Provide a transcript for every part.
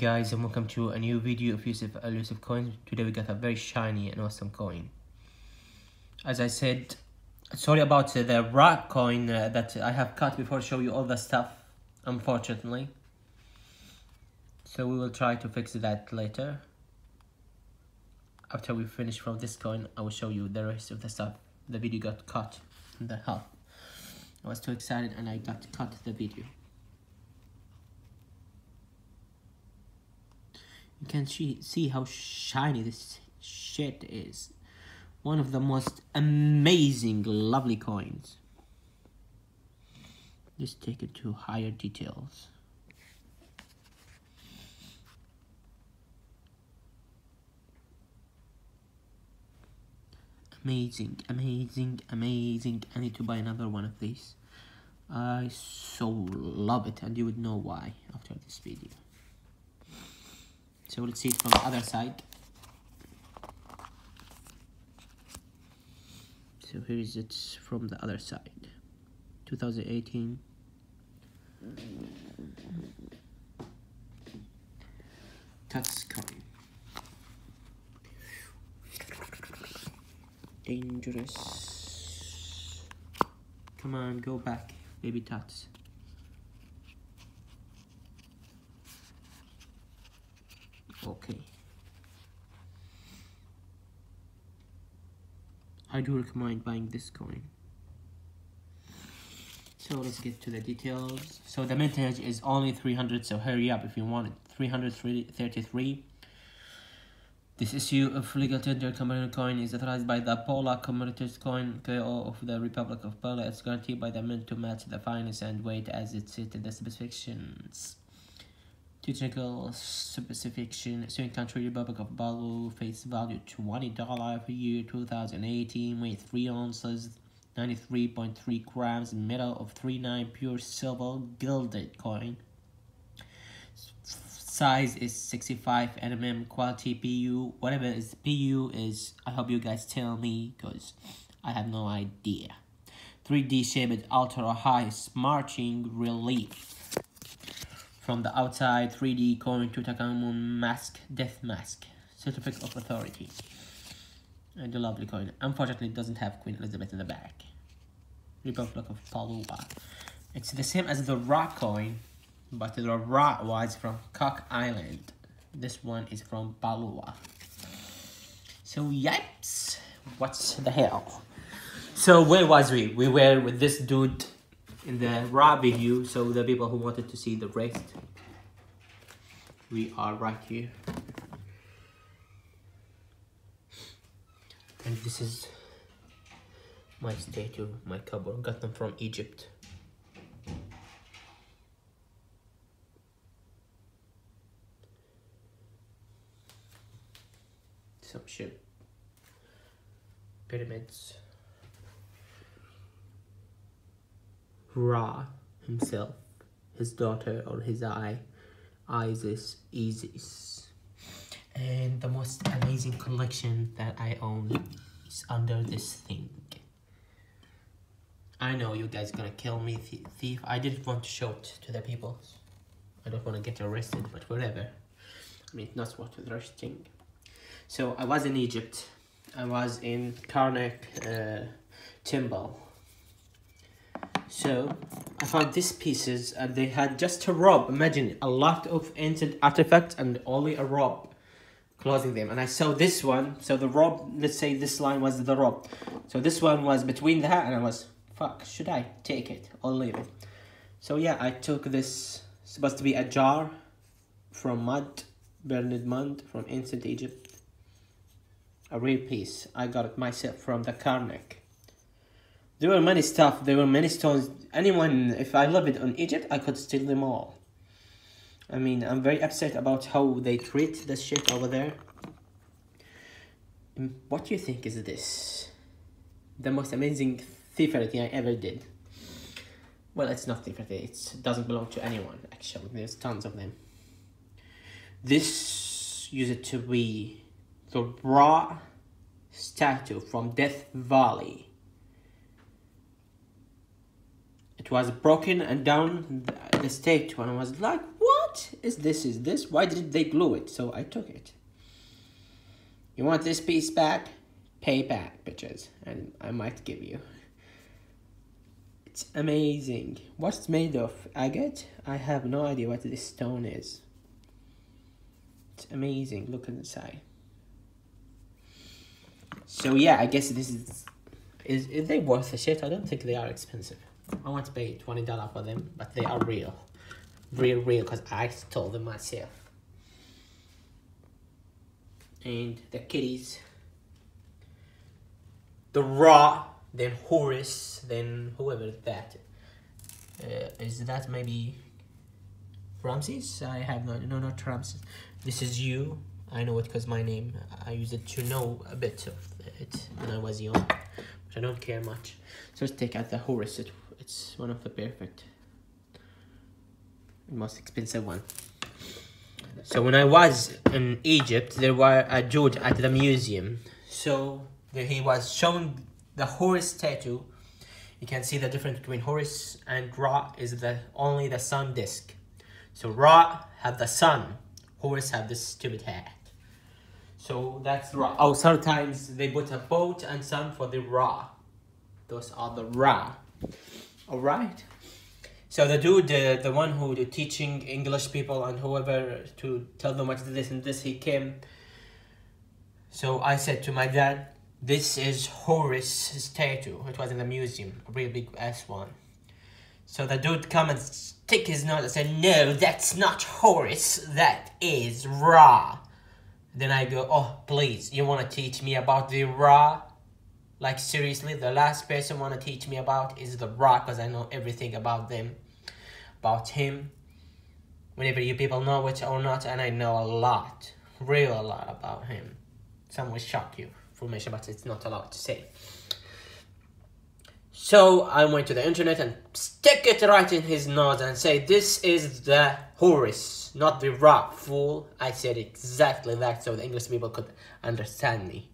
guys and welcome to a new video of Yusuf elusive coins. Today we got a very shiny and awesome coin. As I said sorry about the rock coin uh, that I have cut before show you all the stuff unfortunately. So we will try to fix that later. After we finish from this coin I will show you the rest of the stuff. The video got cut in the half I was too excited and I got cut the video You can see see how shiny this shit is. One of the most amazing, lovely coins. Just take it to higher details. Amazing, amazing, amazing. I need to buy another one of these. I so love it and you would know why after this video. So let's see it from the other side. So here is it from the other side. 2018. Touch coin. Dangerous. Come on, go back, baby tots. I do recommend buying this coin so let's get to the details so the mintage is only 300 so hurry up if you want it 333 this issue of legal tender commemorative coin is authorized by the Palau Commemorative Coin KO of the Republic of Poland. It's guaranteed by the mint to match the fineness and weight as it stated the specifications. Technical specification, Same country, Republic of Palau, face value $20 per year, 2018, weight 3 ounces, 93.3 grams, metal of 39 pure silver gilded coin. Size is 65 mm, quality PU, whatever is PU is, I hope you guys tell me, because I have no idea. 3D shaped ultra high Smartminting relief from the outside 3D coin Tutankhamun mask, death mask, certificate of authority. And the lovely coin. Unfortunately, it doesn't have Queen Elizabeth in the back. Republic of Palua. It's the same as the rock coin, but the rock was from Cook Island. This one is from Palua. So, yipes! What's the hell? So, where was we? We were with this dude in the raw video so the people who wanted to see the rest. We are right here. And this is my statue my cupboard. Got them from Egypt. Some ship pyramids Ra himself, his daughter or his eye, Isis, Isis. And the most amazing collection that I own is under this thing. I know you guys gonna kill me, thief. I didn't want to show it to the people. I don't want to get arrested, but whatever. I mean, not worth arresting. So I was in Egypt. I was in Karnak uh, so I found these pieces and they had just a rope. Imagine a lot of ancient artifacts and only a rope closing them. And I saw this one. So the rope, let's say this line was the rope. So this one was between that and I was, fuck, should I take it or leave it? So yeah, I took this, supposed to be a jar from mud, burned mud from ancient Egypt. A real piece. I got it myself from the Karnak. There were many stuff, there were many stones. Anyone, if I love it on Egypt, I could steal them all. I mean, I'm very upset about how they treat the shit over there. Mm, what do you think is this? The most amazing thievery I ever did. Well, it's not thievery, it doesn't belong to anyone, actually. There's tons of them. This used to be the Ra statue from Death Valley it was broken and down the stage when I was like, what? is this? Is this? Why didn't they glue it? So I took it. You want this piece back? Pay back, bitches. And I might give you. It's amazing. What's made of? Agate? I have no idea what this stone is. It's amazing. Look inside. So yeah, I guess this is is is they worth the shit? I don't think they are expensive. I want to pay twenty dollar for them, but they are real, real, real. Cause I stole them myself. And the kitties. The Ra, then Horus, then whoever that uh, is. That maybe Ramses? I have no no not Ramses. This is you. I know it because my name. I use it to know a bit of it when I was young, but I don't care much. So let's take out the Horus. It, it's one of the perfect, most expensive one. So when I was in Egypt, there were uh, a dude at the museum. So he was showing the Horus tattoo. You can see the difference between Horus and Ra is the only the sun disk. So Ra have the sun, Horus have this stupid hat. So that's Ra. Oh, sometimes they put a boat and sun for the Ra. Those are the Ra. Alright. So the dude, the, the one who the teaching English people and whoever to tell them what's this and this, he came. So I said to my dad, this is Horus' statue. It was in the museum, a real big ass one. So the dude come and stick his nose and said, no, that's not Horus, that is Ra. Then I go, oh, please, you want to teach me about the Ra? Like, seriously, the last person want to teach me about is the Rock because I know everything about them, about him. Whenever you people know it or not, and I know a lot, real a lot about him. Some will shock you, information, but it's not a lot to say. So I went to the internet and stick it right in his nose and say, this is the Horus, not the Rock, fool. I said exactly that so the English people could understand me.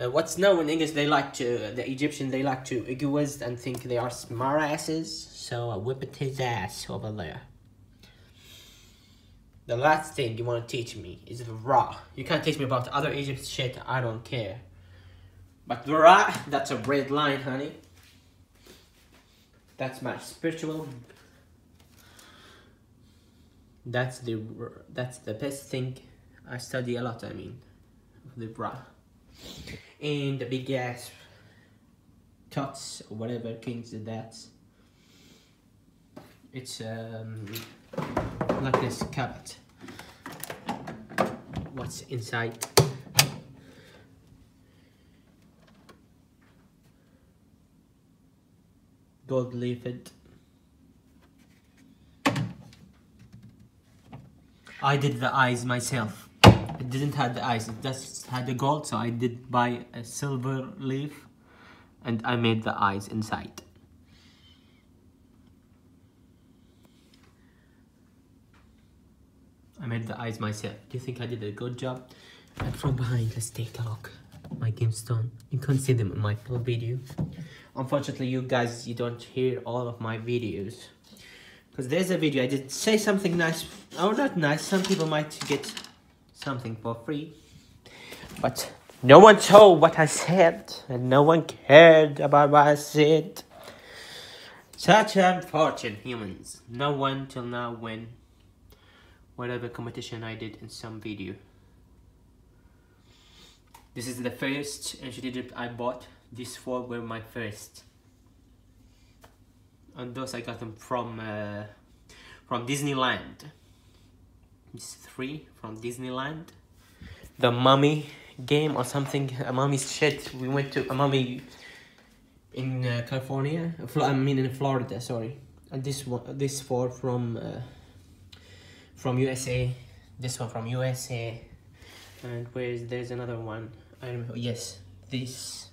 Uh, what's known in English, they like to, the Egyptian, they like to egoist and think they are smart asses. So I whipped his ass over there. The last thing you want to teach me is the Ra. You can't teach me about other Egypt shit, I don't care. But the Ra, that's a red line, honey. That's my spiritual. That's the that's the best thing. I study a lot. I mean, the Ra, and the big ass cuts or whatever kings that. It's um like this cabinet. What's inside? gold leafed. I did the eyes myself. Didn't have the eyes, it just had the gold, so I did buy a silver leaf and I made the eyes inside. I made the eyes myself. Do you think I did a good job? And from behind, let's take a look. My gemstone. You can't see them in my full video unfortunately you guys you don't hear all of my videos because there's a video I did say something nice or not nice some people might get something for free. But no one told what I said and no one cared about what I said. Such unfortunate humans. No one till now win whatever competition I did in some video. This is the first Egypt I bought. These four were my first. And those I got them from uh, from Disneyland three from Disneyland. The mummy game or something a mummy's shit. We went to a mummy in uh, California I mean in Florida sorry. And this one this four from uh, from USA this one from USA and where's there's another one. I remember yes this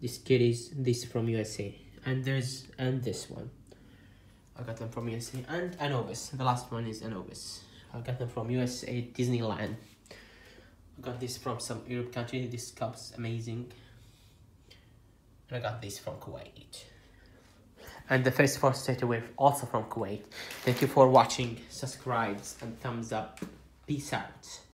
this kitties this from USA and there's and this one. I got them from USA and Anubis. The last one is Anubis I got them from USA Disneyland I got this from some Europe country this cup's amazing and I got this from Kuwait and the first four state wave also from Kuwait. Thank you for watching, subscribe and thumbs up. Peace out.